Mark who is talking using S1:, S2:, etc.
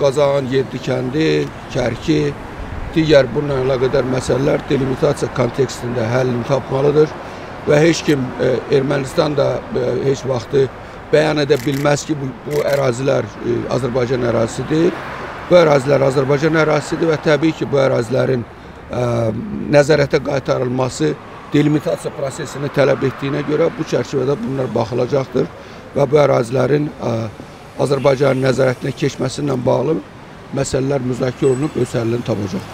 S1: Qazan, Yedikəndi, Kərki, digər bununla əlaqədar məsələlər delimitasiya kontekstində həllini tapmalıdır və heç kim e, Ermənistan da e, heç vaxtı bəyan edə bilməz ki, bu, bu ərazilər e, Azərbaycan ərazisidir. Bu ərazilər Azərbaycan ərazisidir və təbii ki, bu ərazilərin ə, nəzarətə qaytarılması delimitasiya prosesini tələb etdiyinə görə bu çərçivədə bunlar baxılacaqdır və bu ərazilərin ə, Azərbaycanın nəzarətinə keçməsi ilə bağlı məsələlər müzakirə olunub öz həllini tapacaq.